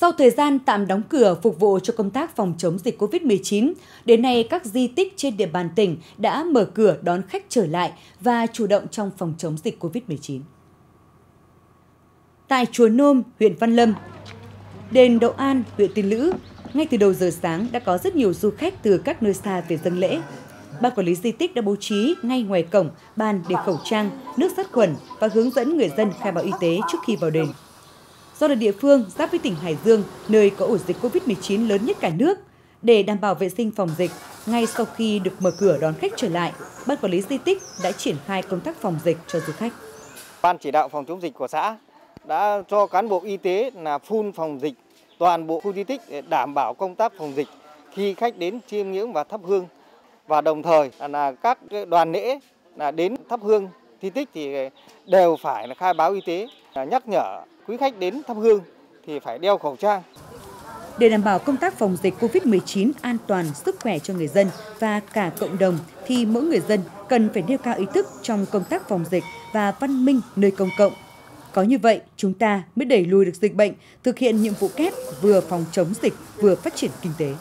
Sau thời gian tạm đóng cửa phục vụ cho công tác phòng chống dịch COVID-19, đến nay các di tích trên địa bàn tỉnh đã mở cửa đón khách trở lại và chủ động trong phòng chống dịch COVID-19. Tại Chùa Nôm, huyện Văn Lâm, đền Đậu An, huyện Tiên Lữ, ngay từ đầu giờ sáng đã có rất nhiều du khách từ các nơi xa về dâng lễ. Ban quản lý di tích đã bố trí ngay ngoài cổng bàn để khẩu trang, nước sát khuẩn và hướng dẫn người dân khai báo y tế trước khi vào đền. Do là địa phương giáp với tỉnh Hải Dương, nơi có ổ dịch COVID-19 lớn nhất cả nước, để đảm bảo vệ sinh phòng dịch, ngay sau khi được mở cửa đón khách trở lại, Ban quản lý di tích đã triển khai công tác phòng dịch cho du khách. Ban chỉ đạo phòng chống dịch của xã đã cho cán bộ y tế là phun phòng dịch toàn bộ khu di tích để đảm bảo công tác phòng dịch khi khách đến chiêm ngưỡng và thắp hương và đồng thời là các đoàn lễ là đến thắp hương di tích thì đều phải là khai báo y tế nhắc nhở quý khách đến thắp hương thì phải đeo khẩu trang. Để đảm bảo công tác phòng dịch COVID-19 an toàn sức khỏe cho người dân và cả cộng đồng thì mỗi người dân cần phải nêu cao ý thức trong công tác phòng dịch và văn minh nơi công cộng. Có như vậy, chúng ta mới đẩy lùi được dịch bệnh, thực hiện nhiệm vụ kép vừa phòng chống dịch vừa phát triển kinh tế.